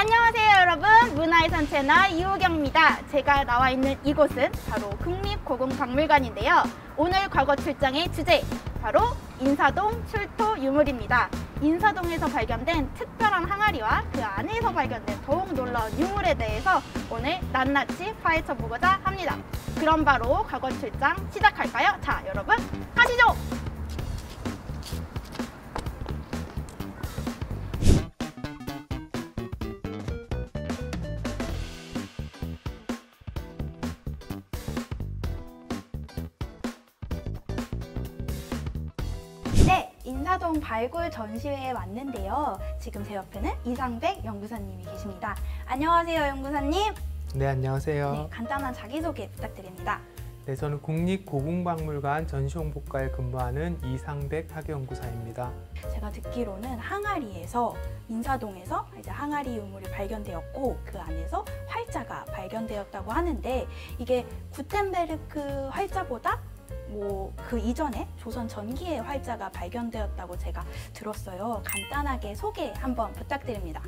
안녕하세요 여러분. 문화유산 채널 이호경입니다. 제가 나와 있는 이곳은 바로 국립고궁박물관인데요. 오늘 과거 출장의 주제 바로 인사동 출토 유물입니다. 인사동에서 발견된 특별한 항아리와 그 안에서 발견된 더욱 놀라운 유물에 대해서 오늘 낱낱이 파헤쳐 보고자 합니다. 그럼 바로 과거 출장 시작할까요? 자 여러분 가시죠! 인사동 발굴 전시회에 왔는데요. 지금 제 옆에는 이상백 연구사님이 계십니다. 안녕하세요, 연구사님. 네, 안녕하세요. 네, 간단한 자기소개 부탁드립니다. 네, 저는 국립고궁박물관 전시홍보과에 근무하는 이상백 학예연구사입니다. 제가 듣기로는 항아리에서 인사동에서 이제 항아리 유물이 발견되었고 그 안에서 활자가 발견되었다고 하는데 이게 구텐베르크 활자보다 뭐 그 이전에 조선 전기의 활자가 발견되었다고 제가 들었어요. 간단하게 소개 한번 부탁드립니다.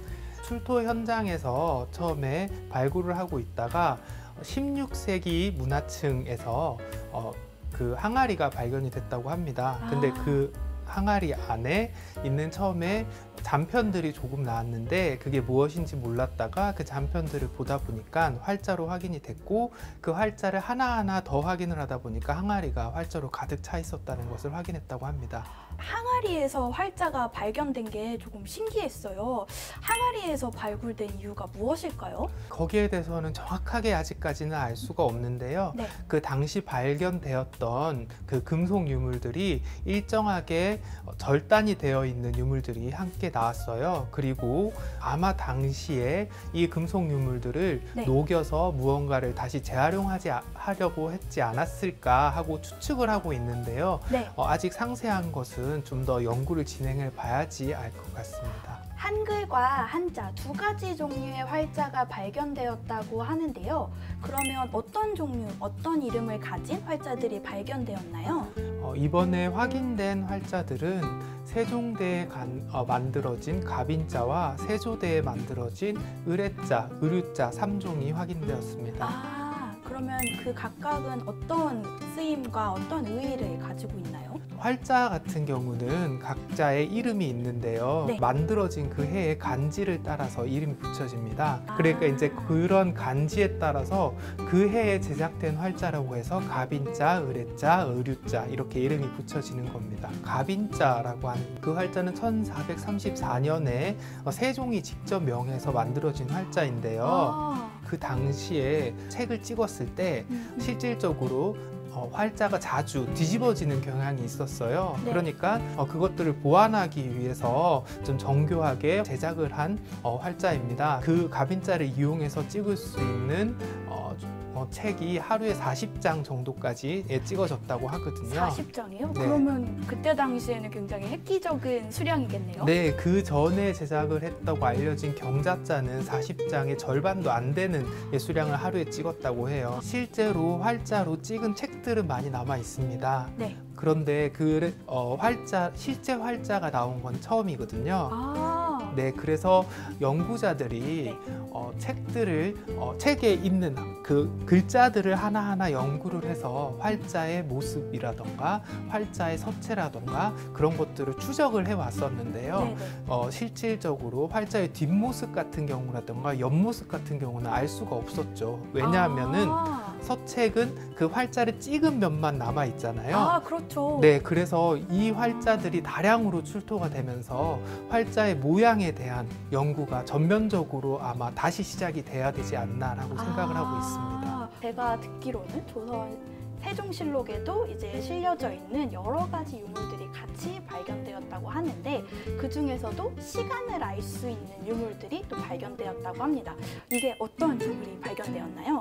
출토 현장에서 처음에 발굴을 하고 있다가 16세기 문화층에서 어, 그 항아리가 발견이 됐다고 합니다. 근데 아. 그 항아리 안에 있는 처음에 잔편들이 조금 나왔는데 그게 무엇인지 몰랐다가 그 잔편들을 보다 보니까 활자로 확인이 됐고 그 활자를 하나하나 더 확인을 하다 보니까 항아리가 활자로 가득 차 있었다는 것을 확인했다고 합니다. 항아리에서 활자가 발견된 게 조금 신기했어요. 항아리에서 발굴된 이유가 무엇일까요? 거기에 대해서는 정확하게 아직까지는 알 수가 없는데요. 네. 그 당시 발견되었던 그 금속 유물들이 일정하게 어, 절단이 되어 있는 유물들이 함께 나왔어요. 그리고 아마 당시에 이 금속 유물들을 네. 녹여서 무언가를 다시 재활용하지 아- 하려고 했지 않았을까 하고 추측을 하고 있는데요. 네. 어, 아직 상세한 것은 좀 더 연구를 진행해 봐야지 알 것 같습니다. 한글과 한자 두 가지 종류의 활자가 발견되었다고 하는데요. 그러면 어떤 종류, 어떤 이름을 가진 활자들이 발견되었나요? 어, 이번에 확인된 활자들은 세종대에 간- 어, 만들어진 갑인자와 세조대에 만들어진 의뢰자, 의류자 3종이 확인되었습니다. 아, 그러면 그 각각은 어떤 쓰임과 어떤 의의를 가지고 있나요? 활자 같은 경우는 각자의 이름이 있는데요. 네. 만들어진 그 해의 간지를 따라서 이름이 붙여집니다. 그러니까 아. 이제 그런 간지에 따라서 그 해에 제작된 활자라고 해서 갑인자, 의뢰자, 의류자 이렇게 이름이 붙여지는 겁니다. 갑인자라고 하는 그 활자는 1434년에 세종이 직접 명해서 만들어진 활자인데요. 아, 그 당시에 책을 찍었을 때 음, 실질적으로 어, 활자가 자주 뒤집어지는 경향이 있었어요. 네. 그러니까 어, 그것들을 보완하기 위해서 좀 정교하게 제작을 한 어, 활자입니다. 그 갑인자를 이용해서 찍을 수 있는 어, 어, 책이 하루에 40장 정도까지 예, 찍어졌다고 하거든요. 40장이요? 네. 그러면 그때 당시에는 굉장히 획기적인 수량이겠네요. 네, 그 전에 제작을 했다고 알려진 경자자는 40장의 절반도 안 되는 예, 수량을 하루에 찍었다고 해요. 실제로 활자로 찍은 책들은 많이 남아 있습니다. 네. 그런데 그 어, 활자 실제 활자가 나온 건 처음이거든요. 아, 네, 그래서 연구자들이 네. 어, 책들을 어, 책에 있는 그 글자들을 하나하나 연구를 해서 활자의 모습이라던가 활자의 서체라던가 그런 것들을 추적을 해 왔었는데요. 네네. 어, 실질적으로 활자의 뒷모습 같은 경우라던가 옆모습 같은 경우는 알 수가 없었죠. 왜냐하면은 아, 서책은 그 활자를 찍은 면만 남아 있잖아요. 아, 그렇죠. 네, 그래서 이 활자들이 다량으로 출토가 되면서 활자의 모양에 대한 연구가 전면적으로 아마 다시 시작이 돼야 되지 않나라고 생각을 하고 있습니다. 아, 제가 듣기로는 조선 세종실록에도 이제 실려져 있는 여러 가지 유물들이 같이 발견 되었다고 하는데 그 중에서도 시간을 알 수 있는 유물들이 또 발견되었다고 합니다. 이게 어떤 유물이 발견되었나요?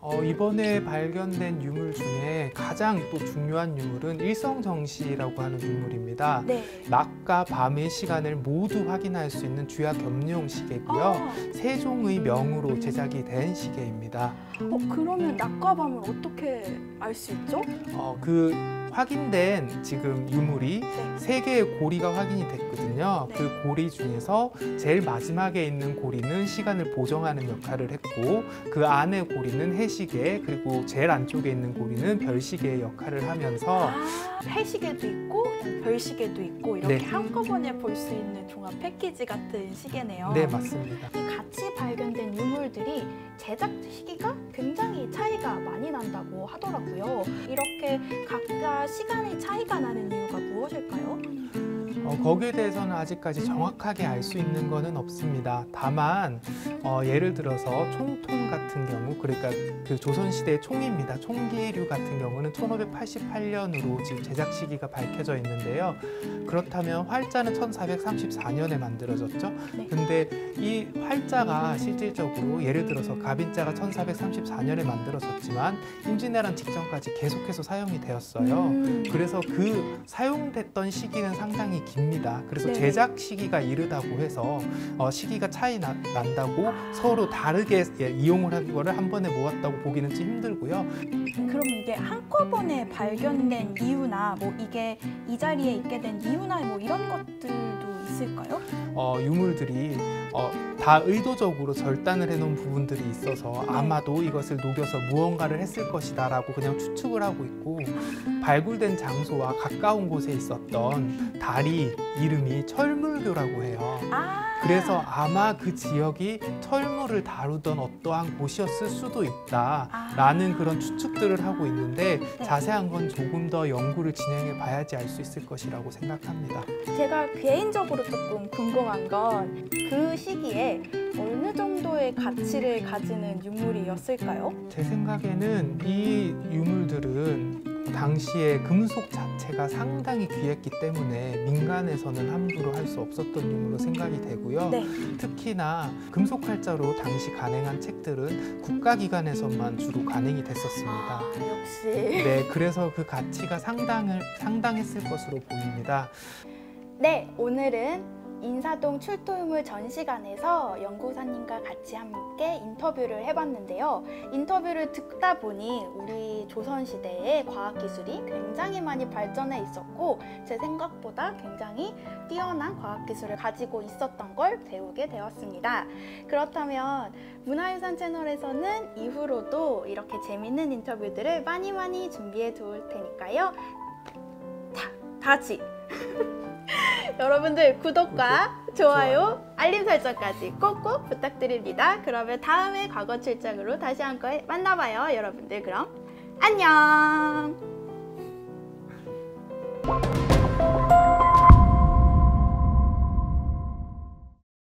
어, 이번에 발견된 유물 중에 가장 또 중요한 유물은 일성정시라고 하는 유물입니다. 네. 낮과 밤의 시간을 모두 확인할 수 있는 주야 겸용 시계고요. 아, 세종의 명으로 제작이 된 시계입니다. 어, 그러면 낮과 밤을 어떻게 알 수 있죠? 어, 그 확인된 지금 유물이 네. 세 개의 고리가 확인이 됐거든요. 네. 그 고리 중에서 제일 마지막에 있는 고리는 시간을 보정하는 역할을 했고 그 안에 고리는 해시계 그리고 제일 안쪽에 있는 고리는 별시계의 역할을 하면서 아, 해시계도 있고 별시계도 있고 이렇게 네. 한꺼번에 볼 수 있는 종합 패키지 같은 시계네요. 네 맞습니다. 이 같이 발견된 유물들이 제작 시기가 굉장히 차이가 많이 난다고 하더라고요. 이렇게 각자 시간의 차이가 나는 이유가 무엇일까요? 어, 거기에 대해서는 아직까지 정확하게 알 수 있는 것은 없습니다. 다만 어, 예를 들어서 총통 같은 경우 그러니까 그 조선시대의 총입니다. 총기류 같은 경우는 1588년으로 지금 제작 시기가 밝혀져 있는데요. 그렇다면 활자는 1434년에 만들어졌죠. 네. 근데 이 활자가 실질적으로 예를 들어서 갑인자가 1434년에 만들어졌지만 임진왜란 직전까지 계속해서 사용이 되었어요. 음, 그래서 그 사용됐던 시기는 상당히 깁니다. 그래서 네. 제작 시기가 이르다고 해서 어, 시기가 차이 나, 난다고 서로 다르게 예, 이용을 한 거를 한 번에 모았다고 보기는 좀 힘들고요. 그럼 이게 한꺼번에 발견된 이유나 뭐 이게 이 자리에 있게 된 이유나 뭐 이런 것들도 있을까요? 어, 유물들이 어, 다 의도적으로 절단을 해놓은 부분들이 있어서 네. 아마도 이것을 녹여서 무언가를 했을 것이다 라고 그냥 추측을 하고 있고 발굴된 장소와 가까운 곳에 있었던 다리 이름이 철물교라고 해요. 아, 그래서 아마 그 지역이 철물을 다루던 어떠한 곳이었을 수도 있다라는 아. 그런 추측들을 하고 있는데 네. 자세한 건 조금 더 연구를 진행해 봐야지 알 수 있을 것이라고 생각합니다. 제가 개인적으로 조금 궁금한 건 그 시기에 어느 정도의 가치를 가지는 유물이었을까요? 제 생각에는 이 유물들은 당시에 금속 자체가 상당히 귀했기 때문에 민간에서는 함부로 할 수 없었던 유물로 생각이 되고요. 네. 특히나 금속 활자로 당시 간행한 책들은 국가기관에서만 주로 간행이 됐었습니다. 아, 역시. 네, 그래서 그 가치가 상당을 상당했을 것으로 보입니다. 네, 오늘은 인사동 출토유물 전시관에서 연구사님과 같이 함께 인터뷰를 해봤는데요. 인터뷰를 듣다 보니 우리 조선시대의 과학기술이 굉장히 많이 발전해 있었고 제 생각보다 굉장히 뛰어난 과학기술을 가지고 있었던 걸 배우게 되었습니다. 그렇다면 문화유산 채널에서는 이후로도 이렇게 재밌는 인터뷰들을 많이 많이 준비해 둘 테니까요. 다, 다 같이 여러분들 구독과 좋아요, 알림 설정까지 꼭꼭 부탁드립니다. 그러면 다음에 과거 출장으로 다시 한번 만나봐요. 여러분들 그럼 안녕!